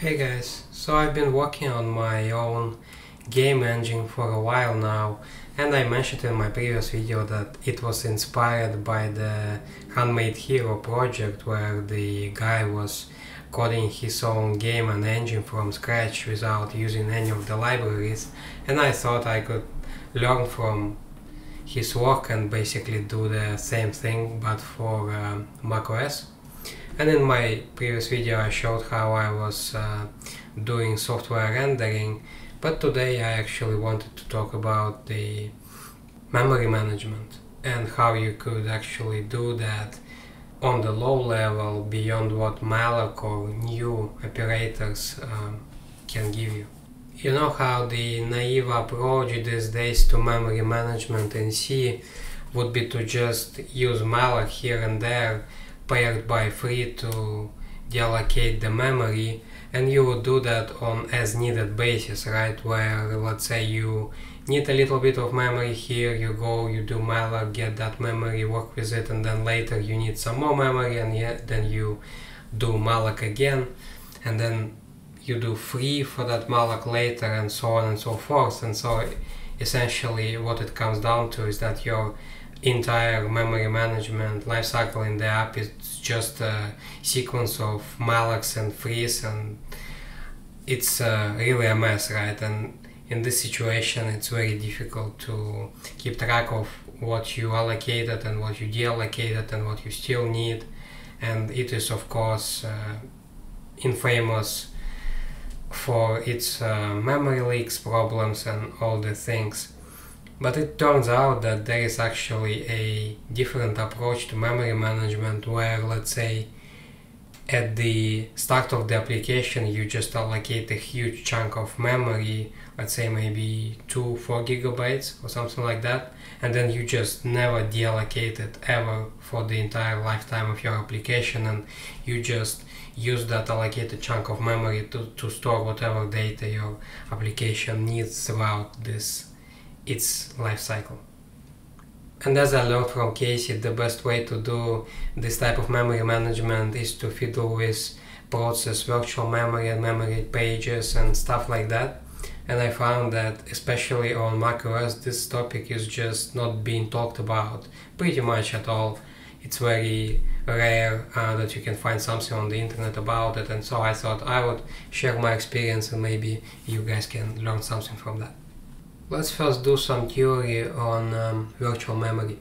Hey guys, so I've been working on my own game engine for a while now and I mentioned in my previous video that it was inspired by the Handmade Hero project where the guy was coding his own game and engine from scratch without using any of the libraries and I thought I could learn from his work and basically do the same thing but for um, macOS and in my previous video I showed how I was uh, doing software rendering but today I actually wanted to talk about the memory management and how you could actually do that on the low level beyond what malloc or new operators um, can give you. You know how the naive approach these days to memory management in C would be to just use malloc here and there paired by free to deallocate the memory and you would do that on as needed basis right? Where let's say you need a little bit of memory here you go you do malloc get that memory work with it and then later you need some more memory and yet then you do malloc again and then you do free for that malloc later and so on and so forth. And so essentially what it comes down to is that your entire memory management lifecycle in the app. Is just a sequence of mallocs and frees and it's uh, really a mess right? And in this situation it's very difficult to keep track of what you allocated and what you deallocated and what you still need. And it is of course uh, infamous for its uh, memory leaks problems and all the things but it turns out that there is actually a different approach to memory management where, let's say, at the start of the application you just allocate a huge chunk of memory, let's say maybe 2 4 gigabytes or something like that, and then you just never deallocate it ever for the entire lifetime of your application and you just use that allocated chunk of memory to, to store whatever data your application needs throughout this its life cycle. And as I learned from Casey, the best way to do this type of memory management is to fiddle with process virtual memory and memory pages and stuff like that. And I found that especially on macOS, this topic is just not being talked about pretty much at all. It's very rare uh, that you can find something on the internet about it. And so I thought I would share my experience and maybe you guys can learn something from that. Let's first do some theory on um, virtual memory.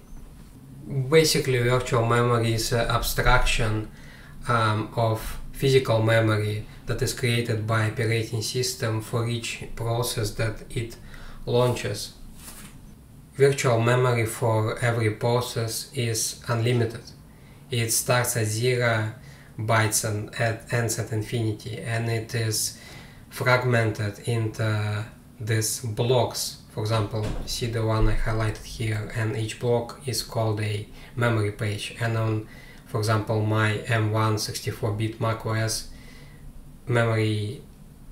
Basically, virtual memory is an abstraction um, of physical memory that is created by operating system for each process that it launches. Virtual memory for every process is unlimited. It starts at zero bytes and ends at infinity, and it is fragmented into these blocks for example see the one I highlighted here and each block is called a memory page and on for example my M1 64-bit macOS memory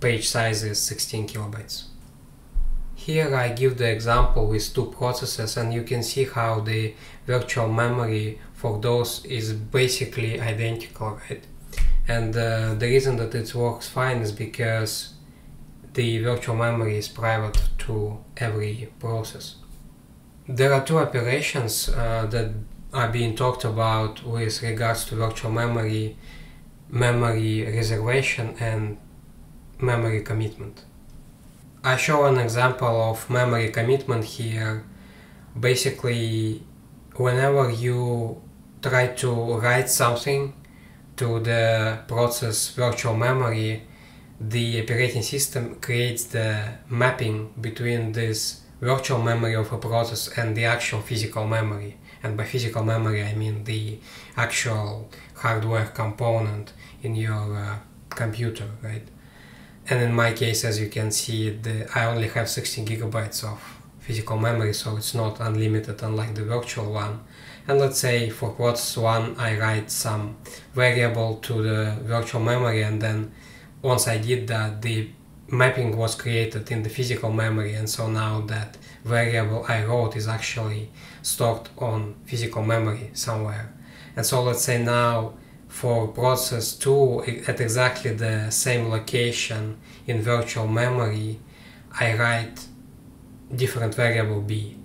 page size is 16 kilobytes. Here I give the example with two processes and you can see how the virtual memory for those is basically identical right and uh, the reason that it works fine is because the virtual memory is private to every process. There are two operations uh, that are being talked about with regards to virtual memory, memory reservation and memory commitment. I show an example of memory commitment here. Basically, whenever you try to write something to the process virtual memory, the operating system creates the mapping between this virtual memory of a process and the actual physical memory. And by physical memory, I mean the actual hardware component in your uh, computer, right? And in my case, as you can see, the, I only have 16 gigabytes of physical memory, so it's not unlimited unlike the virtual one. And let's say for process 1, I write some variable to the virtual memory and then once I did that, the mapping was created in the physical memory and so now that variable I wrote is actually stored on physical memory somewhere. And so let's say now for process 2 at exactly the same location in virtual memory, I write different variable b.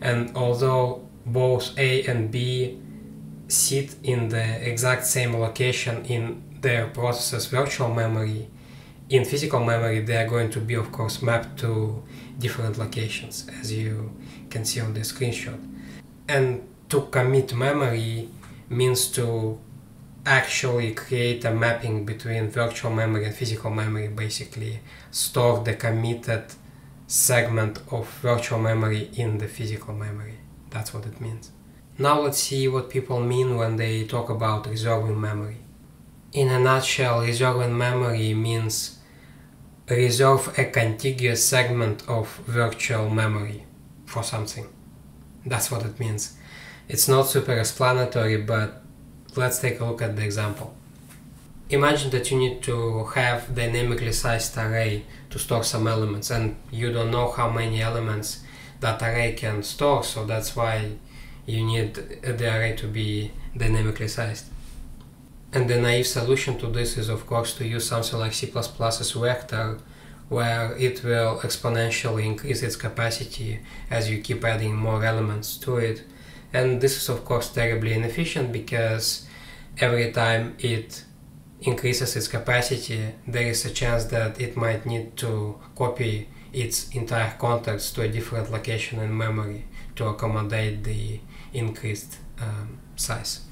And although both a and b sit in the exact same location in their processes, virtual memory, in physical memory they are going to be of course mapped to different locations as you can see on the screenshot. And to commit memory means to actually create a mapping between virtual memory and physical memory basically store the committed segment of virtual memory in the physical memory. That's what it means. Now let's see what people mean when they talk about reserving memory in a nutshell reserving memory means reserve a contiguous segment of virtual memory for something that's what it means it's not super explanatory but let's take a look at the example. Imagine that you need to have dynamically sized array to store some elements and you don't know how many elements that array can store so that's why you need the array to be dynamically sized. And the naive solution to this is of course to use something like C++'s vector where it will exponentially increase its capacity as you keep adding more elements to it. And this is of course terribly inefficient because every time it increases its capacity, there is a chance that it might need to copy its entire context to a different location in memory to accommodate the increased um, size.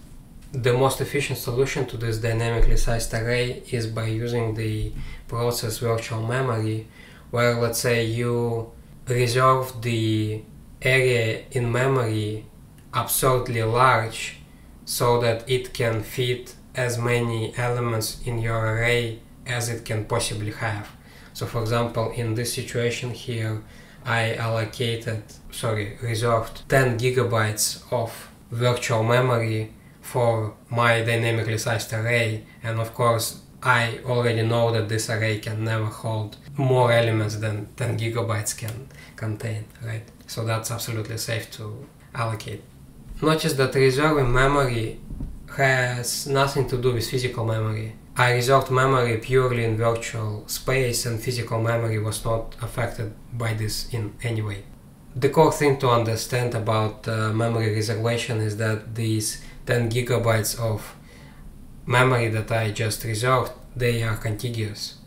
The most efficient solution to this dynamically sized array is by using the process virtual memory where let's say you reserve the area in memory absurdly large so that it can fit as many elements in your array as it can possibly have. So for example, in this situation here, I allocated, sorry, reserved 10 gigabytes of virtual memory for my dynamically sized array. And of course, I already know that this array can never hold more elements than 10 gigabytes can contain, right? So that's absolutely safe to allocate. Notice that reserving memory has nothing to do with physical memory. I reserved memory purely in virtual space and physical memory was not affected by this in any way. The core thing to understand about uh, memory reservation is that these 10 gigabytes of memory that I just reserved, they are contiguous.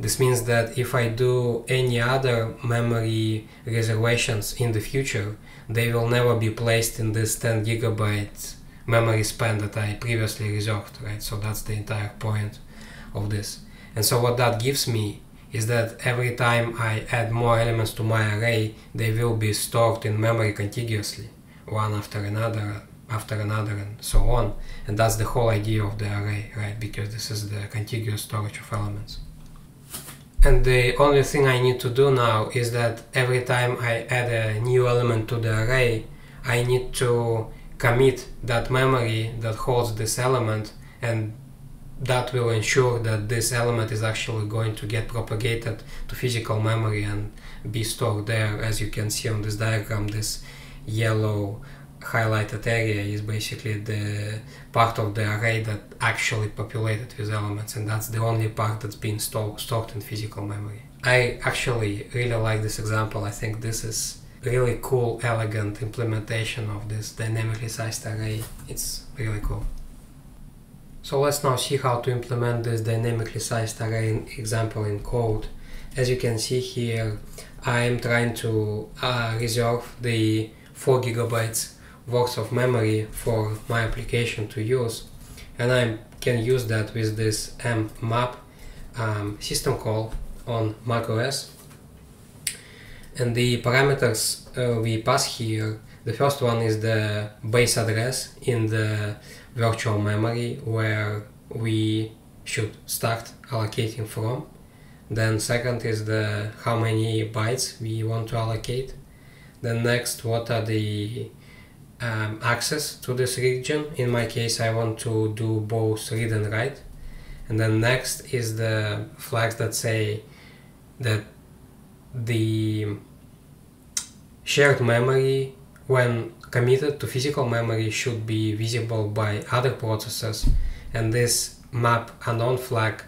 This means that if I do any other memory reservations in the future, they will never be placed in this 10 gigabyte memory span that I previously reserved, right? So that's the entire point of this. And so what that gives me is that every time I add more elements to my array, they will be stored in memory contiguously, one after another, after another, and so on. And that's the whole idea of the array, right? Because this is the contiguous storage of elements. And the only thing I need to do now is that every time I add a new element to the array, I need to commit that memory that holds this element and that will ensure that this element is actually going to get propagated to physical memory and be stored there as you can see on this diagram this yellow highlighted area is basically the part of the array that actually populated with elements and that's the only part that's been stored, stored in physical memory. I actually really like this example. I think this is really cool, elegant implementation of this dynamically sized array. It's really cool. So let's now see how to implement this dynamically sized array example in code. As you can see here, I'm trying to uh, reserve the 4 gigabytes worth of memory for my application to use and I can use that with this mmap um, system call on macOS. And the parameters uh, we pass here the first one is the base address in the virtual memory where we should start allocating from. Then second is the how many bytes we want to allocate. Then next what are the um, access to this region. In my case, I want to do both read and write. And then next is the flags that say that the shared memory when committed to physical memory should be visible by other processes and this map anon flag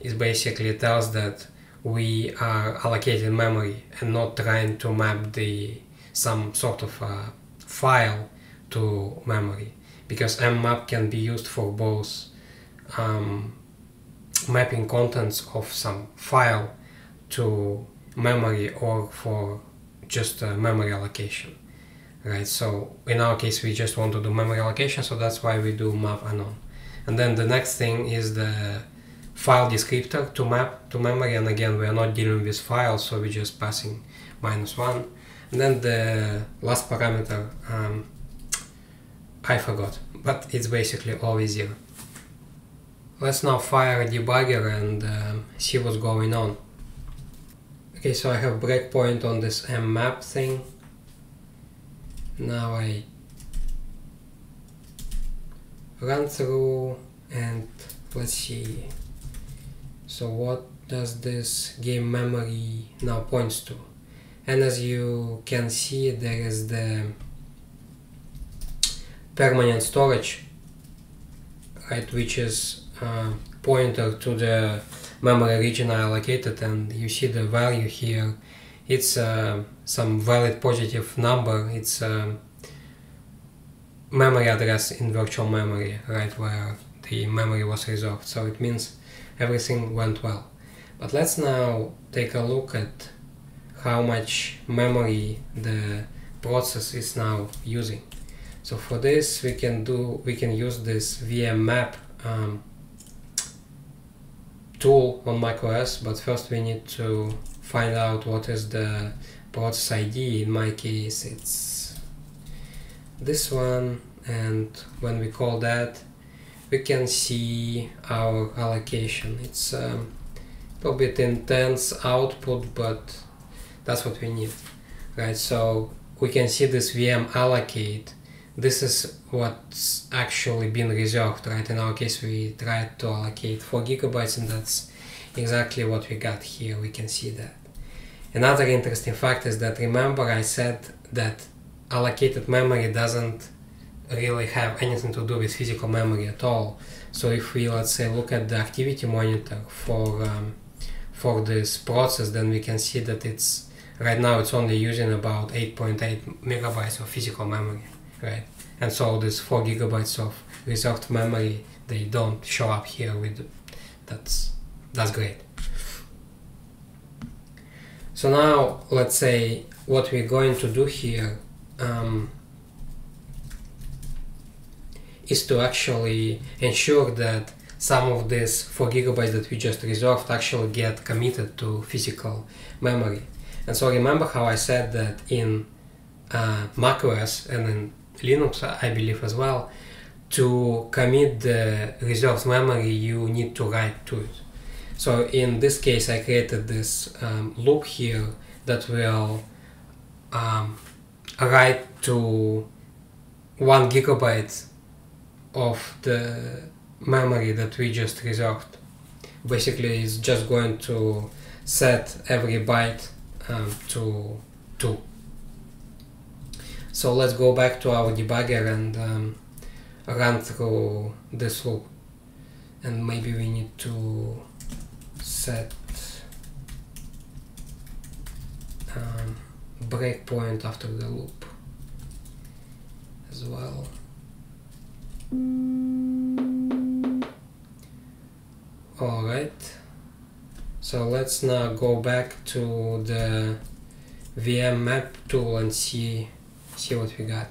is basically tells that we are allocating memory and not trying to map the some sort of a file to memory because mmap can be used for both um, mapping contents of some file to memory or for just memory allocation right? So in our case we just want to do memory allocation so that's why we do map anon. And then the next thing is the file descriptor to map to memory and again we are not dealing with files so we're just passing minus one. And then the last parameter um, I forgot but it's basically always zero let's now fire a debugger and um, see what's going on. Okay so I have breakpoint on this mmap thing. Now I run through and let's see. So what does this game memory now points to? And as you can see there is the permanent storage right which is uh, pointer to the memory region I allocated and you see the value here. It's uh, some valid positive number. It's a memory address in virtual memory right where the memory was resolved. So it means everything went well. But let's now take a look at how much memory the process is now using so for this we can do we can use this vmmap um, tool on macOS but first we need to find out what is the process ID in my case it's this one and when we call that we can see our allocation. It's um, a little bit intense output but that's what we need right? So we can see this VM allocate this is what's actually been reserved right? In our case we tried to allocate 4 gigabytes and that's exactly what we got here. We can see that. Another interesting fact is that remember I said that allocated memory doesn't really have anything to do with physical memory at all. So if we let's say look at the activity monitor for um, for this process then we can see that it's right now it's only using about 8.8 megabytes of physical memory right? And so this four gigabytes of reserved memory, they don't show up here with, that's, that's great. So now let's say what we're going to do here um, is to actually ensure that some of this 4 gigabytes that we just reserved actually get committed to physical memory. And so remember how I said that in uh, macOS and in Linux, I believe as well, to commit the reserved memory, you need to write to it. So in this case, I created this um, loop here that will um, write to one gigabyte of the memory that we just reserved. Basically, it's just going to set every byte um, to 2. So let's go back to our debugger and um, run through this loop. And maybe we need to set um, breakpoint after the loop as well. Alright, so let's now go back to the vmmap tool and see see what we got.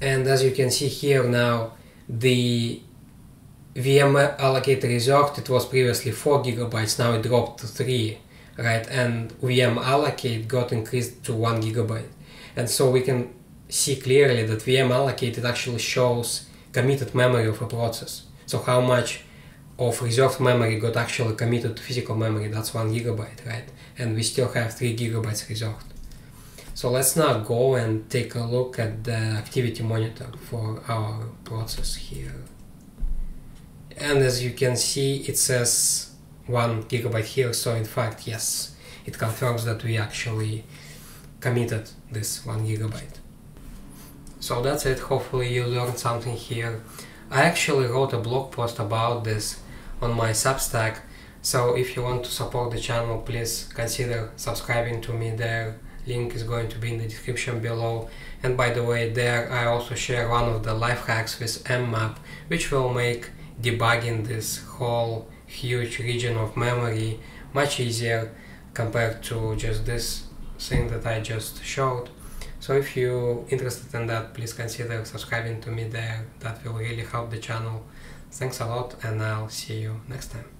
And as you can see here now, the VM allocator reserved, it was previously 4 gigabytes, now it dropped to 3, right? And VM allocate got increased to 1 gigabyte. And so we can see clearly that VM allocated actually shows committed memory of a process. So how much of reserved memory got actually committed to physical memory, that's one gigabyte, right? And we still have three gigabytes reserved. So let's now go and take a look at the activity monitor for our process here. And as you can see, it says one gigabyte here. So in fact, yes, it confirms that we actually committed this one gigabyte. So that's it, hopefully you learned something here. I actually wrote a blog post about this on my Substack, so if you want to support the channel, please consider subscribing to me there. Link is going to be in the description below. And by the way, there I also share one of the life hacks with mmap, which will make debugging this whole huge region of memory much easier compared to just this thing that I just showed. So if you're interested in that, please consider subscribing to me there. That will really help the channel. Thanks a lot and I'll see you next time.